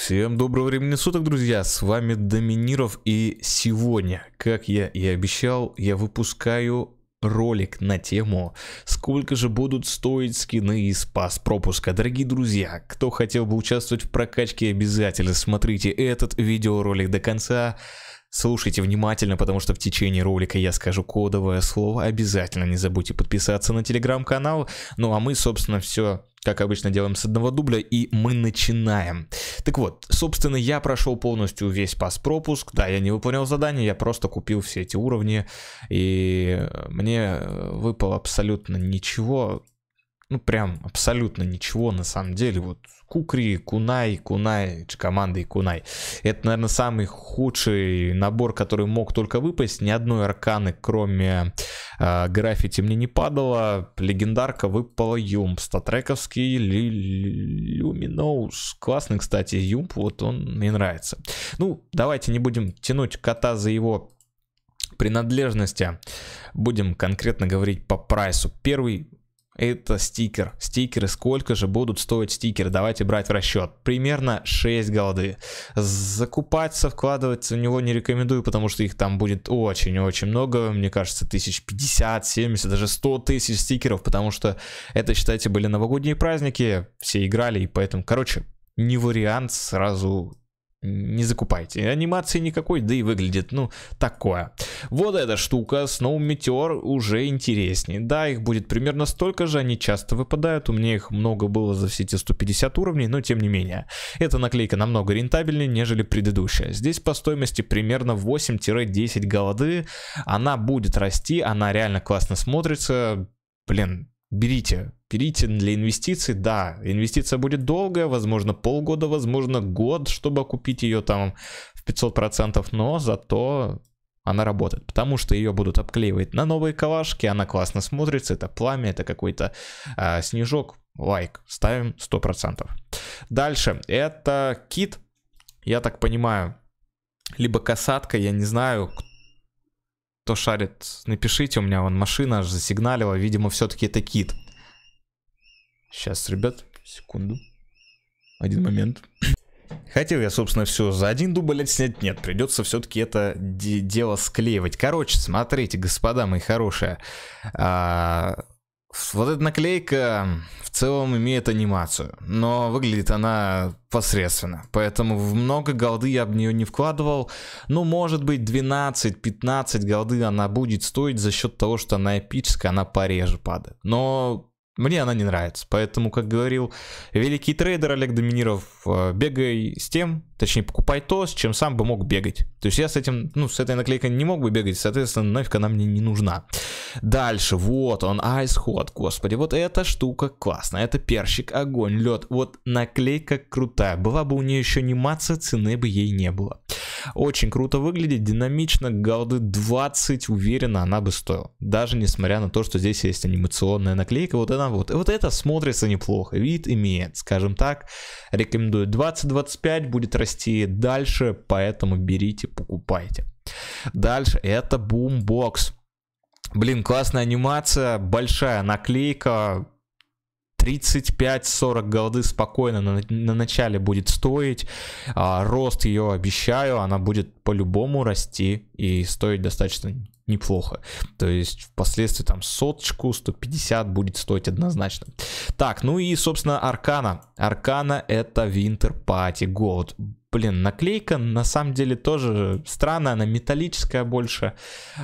Всем доброго времени суток, друзья, с вами Доминиров и сегодня, как я и обещал, я выпускаю ролик на тему «Сколько же будут стоить скины из пас пропуска?» Дорогие друзья, кто хотел бы участвовать в прокачке, обязательно смотрите этот видеоролик до конца. Слушайте внимательно, потому что в течение ролика я скажу кодовое слово. Обязательно не забудьте подписаться на телеграм-канал. Ну а мы, собственно, все как обычно делаем с одного дубля, и мы начинаем. Так вот, собственно, я прошел полностью весь пас-пропуск, да, я не выполнял задание, я просто купил все эти уровни, и мне выпало абсолютно ничего, ну прям абсолютно ничего на самом деле, вот Кукри, Кунай, Кунай, командой Кунай. Это, наверное, самый худший набор, который мог только выпасть. Ни одной арканы, кроме э, граффити, мне не падало. Легендарка выпала Юмп. Статрековский Люминоус. Классный, кстати, Юмп. Вот он мне нравится. Ну, давайте не будем тянуть кота за его принадлежности. Будем конкретно говорить по прайсу. Первый это стикер. Стикеры, сколько же будут стоить стикеры? Давайте брать в расчет. Примерно 6 голды. Закупаться, вкладываться в него не рекомендую, потому что их там будет очень-очень много. Мне кажется, тысяч 50, 70, даже 100 тысяч стикеров, потому что это, считайте, были новогодние праздники, все играли, и поэтому, короче, не вариант сразу не закупайте. Анимации никакой, да и выглядит, ну, такое. Вот эта штука, Snow Meteor, уже интереснее. Да, их будет примерно столько же, они часто выпадают. У меня их много было за все эти 150 уровней, но тем не менее. Эта наклейка намного рентабельнее, нежели предыдущая. Здесь по стоимости примерно 8-10 голды. Она будет расти, она реально классно смотрится. Блин, берите, берите для инвестиций, да, инвестиция будет долгая, возможно полгода, возможно год, чтобы купить ее там в 500%, но зато она работает, потому что ее будут обклеивать на новые калашки, она классно смотрится, это пламя, это какой-то э, снежок, лайк, ставим 100%. Дальше, это кит, я так понимаю, либо касатка, я не знаю, кто шарит, напишите, у меня вон машина аж засигналила, видимо, все-таки это кит. Сейчас, ребят, секунду. Один момент. Хотел я, собственно, все за один дубль снять. Нет, придется все-таки это дело склеивать. Короче, смотрите, господа мои хорошие. А, вот эта наклейка в целом имеет анимацию, но выглядит она посредственно. Поэтому много голды я в нее не вкладывал. Ну, может быть, 12-15 голды она будет стоить за счет того, что она эпическая, она пореже падает. Но мне она не нравится. Поэтому, как говорил великий трейдер Олег Доминиров, э, бегай с тем, точнее покупай то, с чем сам бы мог бегать. То есть я с этим, ну, с этой наклейкой не мог бы бегать, соответственно, нафиг она мне не нужна. Дальше, вот он, Ice Hot, господи, вот эта штука классная, это перщик, огонь, лед, вот наклейка крутая. Была бы у нее еще анимация, цены бы ей не было. Очень круто выглядит, динамично, голды 20, уверенно она бы стоила. Даже несмотря на то, что здесь есть анимационная наклейка, вот она вот. Вот это смотрится неплохо, вид имеет, скажем так. Рекомендую 20-25, будет расти дальше, поэтому берите, покупайте. Дальше это Boombox. Блин, классная анимация, большая наклейка, 35-40 голды спокойно на, на начале будет стоить. А, рост ее обещаю, она будет по-любому расти и стоить достаточно неплохо. То есть впоследствии там соточку, 150 будет стоить однозначно. Так, ну и, собственно, Аркана. Аркана это Winter Party Gold. Блин, наклейка на самом деле тоже странная, она металлическая больше.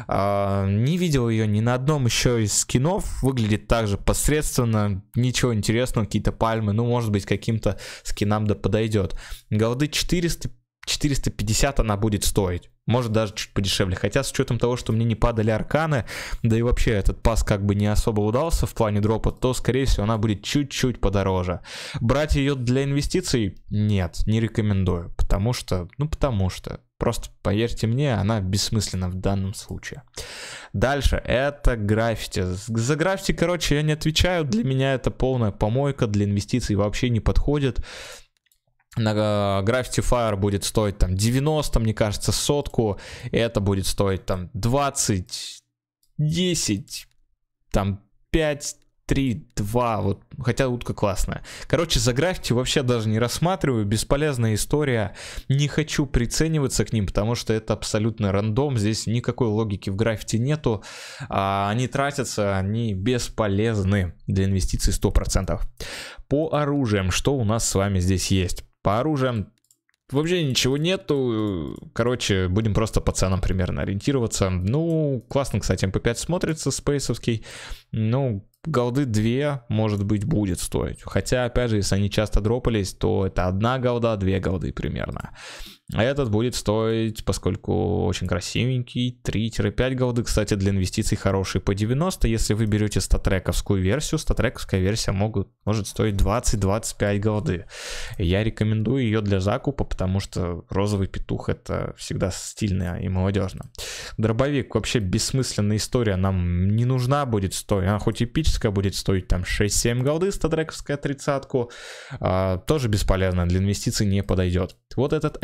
А, не видел ее ни на одном еще из скинов. Выглядит также посредственно, ничего интересного, какие-то пальмы. Ну, может быть, каким-то скинам да подойдет. Голды 400 450 она будет стоить. Может даже чуть подешевле. Хотя с учетом того, что мне не падали арканы, да и вообще этот пас как бы не особо удался в плане дропа, то скорее всего она будет чуть-чуть подороже. Брать ее для инвестиций? Нет, не рекомендую. Потому что, ну потому что. Просто поверьте мне, она бессмысленна в данном случае. Дальше, это граффити. За граффити, короче, я не отвечаю. Для меня это полная помойка, для инвестиций вообще не подходит на э, Gravity Fire будет стоить там 90, мне кажется, сотку, это будет стоить там 20, 10, там 5, 3, 2, вот, хотя утка классная. Короче, за граффити вообще даже не рассматриваю, бесполезная история, не хочу прицениваться к ним, потому что это абсолютно рандом, здесь никакой логики в граффити нету, а они тратятся, они бесполезны для инвестиций 100%. По оружиям, что у нас с вами здесь есть? По оружиям Вообще ничего нету. Короче, будем просто по ценам примерно ориентироваться. Ну, классно, кстати, MP5 смотрится, спейсовский. Ну, голды 2, может быть, будет стоить. Хотя, опять же, если они часто дропались, то это одна голда, две голды примерно. А этот будет стоить, поскольку очень красивенький, 3-5 голды. Кстати, для инвестиций хороший по 90. Если вы берете статрековскую версию, статрековская версия могут, может стоить 20-25 голды. Я рекомендую ее для закупа, потому что розовый петух это всегда стильно и молодежно. Дробовик вообще бессмысленная история, нам не нужна будет стоить. Она хоть эпическая будет стоить там 6-7 голды, статрековская тридцатку. А, тоже бесполезно, для инвестиций не подойдет. Вот этот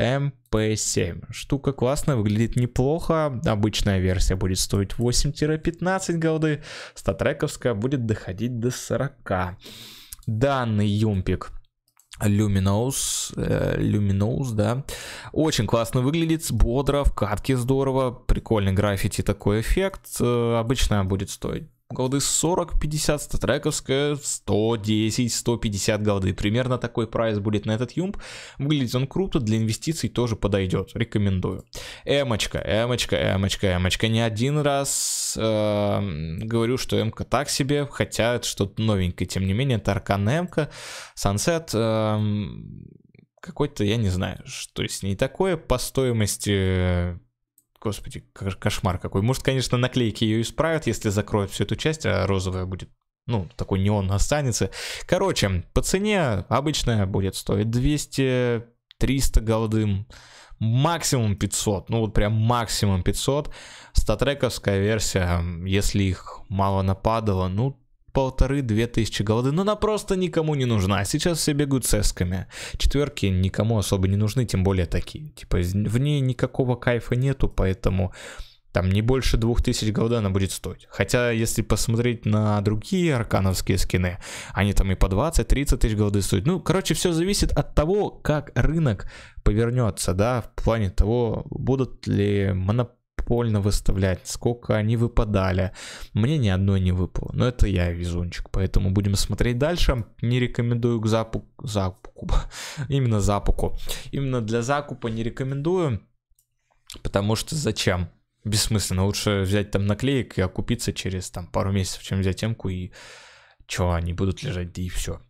MP7. Штука классная, выглядит неплохо. Обычная версия будет стоить 8-15 голды. Статрековская будет доходить до 40. Данный юмпик Luminous, э, Luminous, да. Очень классно выглядит, бодро, в катке здорово, прикольный граффити такой эффект. Э, обычно будет стоить голды 40-50, статрековская 110-150 голды. Примерно такой прайс будет на этот юмп. Выглядит он круто, для инвестиций тоже подойдет. Рекомендую. Эмочка, эмочка, эмочка, эмочка. Не один раз э, говорю, что эмка так себе, хотя это что-то новенькое. Тем не менее, это аркан эмка. Сансет... Э, какой-то, я не знаю, что с ней такое по стоимости Господи, кошмар какой. Может, конечно, наклейки ее исправят, если закроют всю эту часть, а розовая будет ну, такой неон останется. Короче, по цене обычная будет стоить 200, 300 голдым, максимум 500, ну вот прям максимум 500. Статрековская версия, если их мало нападало, ну полторы-две тысячи голды, но она просто никому не нужна. Сейчас все бегают с эсками. Четверки никому особо не нужны, тем более такие. Типа в ней никакого кайфа нету, поэтому там не больше двух тысяч голды она будет стоить. Хотя, если посмотреть на другие аркановские скины, они там и по 20-30 тысяч голды стоят. Ну, короче, все зависит от того, как рынок повернется, да, в плане того, будут ли монополии прикольно выставлять, сколько они выпадали. Мне ни одной не выпало, но это я везунчик, поэтому будем смотреть дальше. Не рекомендую к запу... закупу, именно запуку. Именно для закупа не рекомендую, потому что зачем? Бессмысленно, лучше взять там наклеек и окупиться через там пару месяцев, чем взять темку и что, они будут лежать, да и все.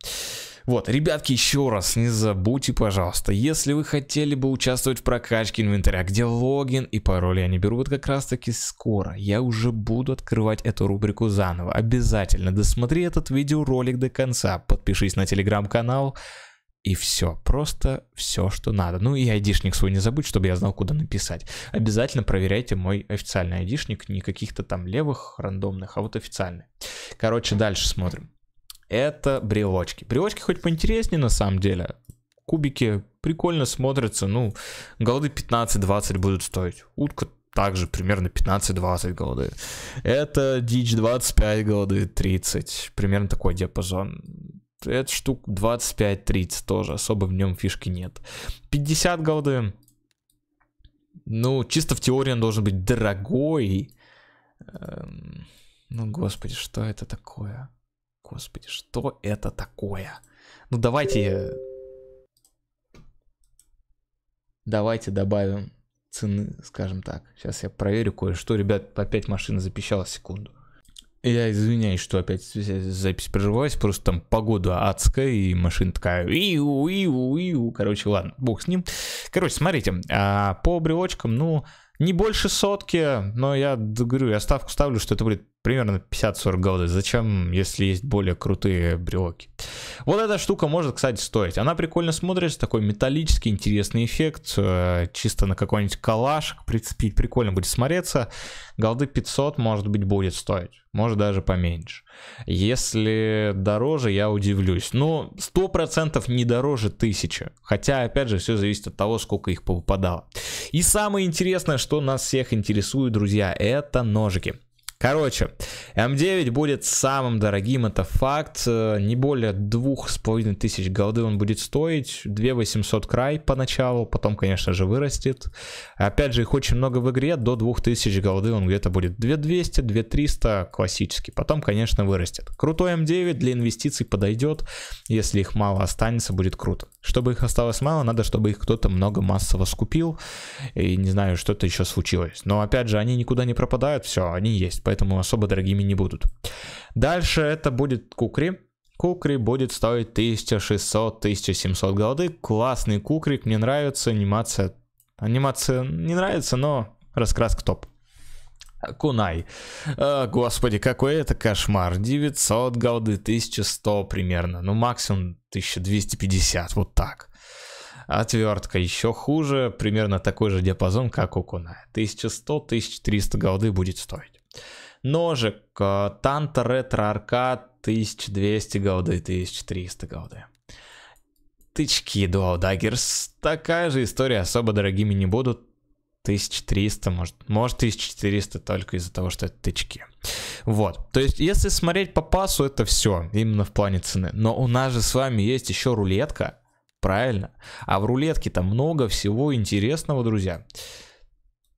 Вот, ребятки, еще раз не забудьте, пожалуйста, если вы хотели бы участвовать в прокачке инвентаря, где логин и пароли они берут как раз таки скоро, я уже буду открывать эту рубрику заново. Обязательно досмотри этот видеоролик до конца, подпишись на телеграм-канал, и все, просто все, что надо. Ну и айдишник свой не забудь, чтобы я знал, куда написать. Обязательно проверяйте мой официальный айдишник, не каких-то там левых, рандомных, а вот официальный. Короче, дальше смотрим это брелочки. Брелочки хоть поинтереснее на самом деле. Кубики прикольно смотрятся, ну, голды 15-20 будут стоить. Утка также примерно 15-20 голды. Это дичь 25 голды, 30. Примерно такой диапазон. Это штук 25-30 тоже, особо в нем фишки нет. 50 голды. Ну, чисто в теории он должен быть дорогой. Эм, ну, господи, что это такое? Господи, что это такое? Ну давайте... Давайте добавим цены, скажем так. Сейчас я проверю кое-что. Ребят, опять машина запищала секунду. Я извиняюсь, что опять запись прервалась, просто там погода адская, и машина такая иу, иу, иу. Короче, ладно, бог с ним. Короче, смотрите, а по брелочкам, ну, не больше сотки, но я говорю, я ставку ставлю, что это будет примерно 50-40 голды. Зачем, если есть более крутые брелоки? Вот эта штука может, кстати, стоить. Она прикольно смотрится, такой металлический интересный эффект. Э, чисто на какой-нибудь калаш прицепить, прикольно будет смотреться. Голды 500, может быть, будет стоить. Может даже поменьше. Если дороже, я удивлюсь. Но 100% не дороже 1000. Хотя, опять же, все зависит от того, сколько их повыпадало. И самое интересное, что нас всех интересует, друзья, это ножики. Короче, М9 будет самым дорогим, это факт. Не более двух с половиной тысяч голды он будет стоить. 2 800 край поначалу, потом, конечно же, вырастет. Опять же, их очень много в игре. До 2000 голды он где-то будет 2200, 2300 классический. Потом, конечно, вырастет. Крутой М9 для инвестиций подойдет. Если их мало останется, будет круто. Чтобы их осталось мало, надо, чтобы их кто-то много массово скупил. И не знаю, что-то еще случилось. Но, опять же, они никуда не пропадают. Все, они есть поэтому особо дорогими не будут. Дальше это будет кукри. Кукри будет стоить 1600-1700 голды. Классный кукрик, мне нравится анимация. Анимация не нравится, но раскраска топ. Кунай. О, господи, какой это кошмар. 900 голды, 1100 примерно. Ну, максимум 1250, вот так. Отвертка еще хуже, примерно такой же диапазон, как у Куная. 1100-1300 голды будет стоить. Ножик Танта Ретро Аркад 1200 голды, 1300 голды. Тычки Dual Daggers. Такая же история, особо дорогими не будут. 1300, может, может 1400 только из-за того, что это тычки. Вот, то есть если смотреть по пасу, это все, именно в плане цены. Но у нас же с вами есть еще рулетка, правильно? А в рулетке-то много всего интересного, друзья.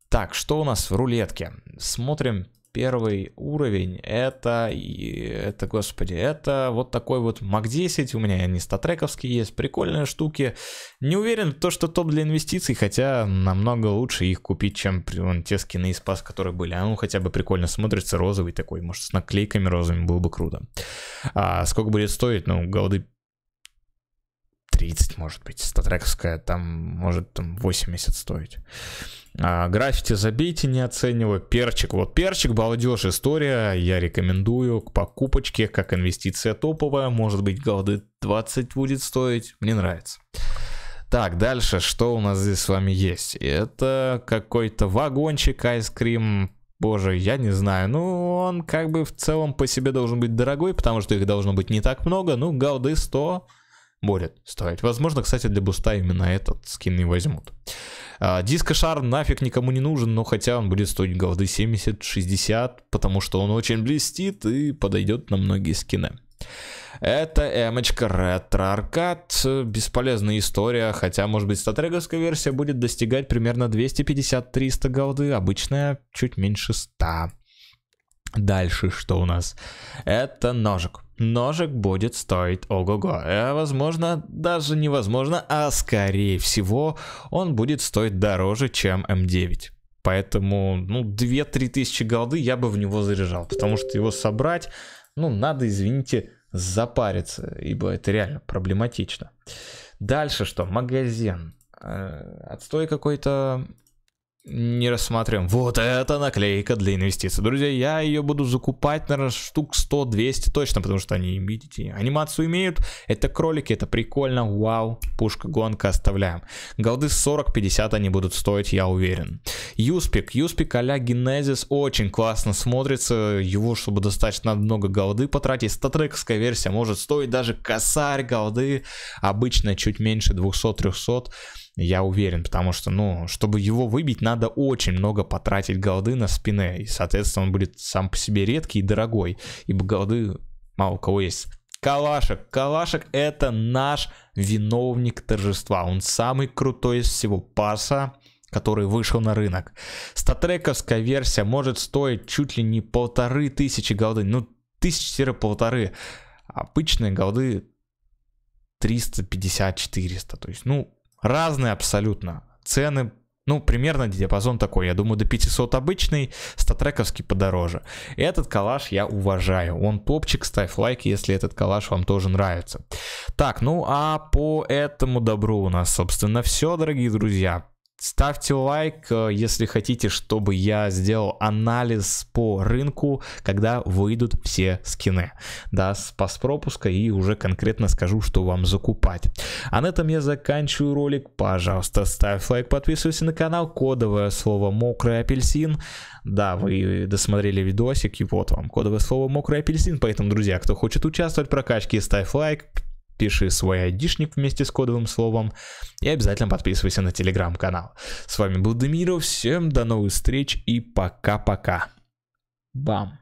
Так, что у нас в рулетке? Смотрим первый уровень, это, это, господи, это вот такой вот Mac 10, у меня они статрековские есть, прикольные штуки. Не уверен, то, что топ для инвестиций, хотя намного лучше их купить, чем вон, те скины из пас, которые были. А ну хотя бы прикольно смотрится, розовый такой, может с наклейками розовыми было бы круто. А сколько будет стоить? Ну, голды 30, может быть. Статрековская там может там 80 стоить. А, граффити забейте, не оцениваю. Перчик, вот перчик, балдеж, история. Я рекомендую к покупочке, как инвестиция топовая. Может быть, голды 20 будет стоить. Мне нравится. Так, дальше, что у нас здесь с вами есть? Это какой-то вагончик айскрим. Боже, я не знаю. Ну, он как бы в целом по себе должен быть дорогой, потому что их должно быть не так много. Ну, голды 100 будет стоить. Возможно, кстати, для буста именно этот скин и возьмут. А, Диско-шар нафиг никому не нужен, но хотя он будет стоить голды 70-60, потому что он очень блестит и подойдет на многие скины. Это эмочка ретро аркад, бесполезная история, хотя может быть статреговская версия будет достигать примерно 250-300 голды, обычная чуть меньше 100. Дальше что у нас? Это ножик. Ножик будет стоить ого-го. А возможно, даже невозможно, а скорее всего, он будет стоить дороже, чем М9. Поэтому, ну, 2-3 тысячи голды я бы в него заряжал, потому что его собрать, ну, надо, извините, запариться, ибо это реально проблематично. Дальше что? Магазин. Э, отстой какой-то не рассматриваем. Вот это наклейка для инвестиций. Друзья, я ее буду закупать, наверное, штук 100-200 точно, потому что они, видите, анимацию имеют. Это кролики, это прикольно. Вау, пушка, гонка, оставляем. Голды 40-50 они будут стоить, я уверен. Юспик. Юспик а-ля Генезис очень классно смотрится. Его, чтобы достаточно много голды потратить. Статрековская версия может стоить даже косарь голды. Обычно чуть меньше 200-300 я уверен, потому что, ну, чтобы его выбить, надо очень много потратить голды на спине, и, соответственно, он будет сам по себе редкий и дорогой, ибо голды мало у кого есть. Калашек. Калашек это наш виновник торжества. Он самый крутой из всего паса, который вышел на рынок. Статрековская версия может стоить чуть ли не полторы тысячи голды. Ну, тысячи-полторы. Обычные голды 350-400. То есть, ну, разные абсолютно. Цены, ну, примерно диапазон такой. Я думаю, до 500 обычный, статрековский подороже. Этот калаш я уважаю. Он топчик, ставь лайк, если этот калаш вам тоже нравится. Так, ну а по этому добру у нас, собственно, все, дорогие друзья. Ставьте лайк, э, если хотите, чтобы я сделал анализ по рынку, когда выйдут все скины. Да, с пас пропуска и уже конкретно скажу, что вам закупать. А на этом я заканчиваю ролик. Пожалуйста, ставь лайк, подписывайся на канал. Кодовое слово «Мокрый апельсин». Да, вы досмотрели видосик, и вот вам кодовое слово «Мокрый апельсин». Поэтому, друзья, кто хочет участвовать в прокачке, ставь лайк, пиши свой айдишник вместе с кодовым словом и обязательно подписывайся на телеграм-канал. С вами был Демиров, всем до новых встреч и пока-пока. Бам.